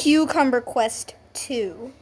Cucumber Quest 2.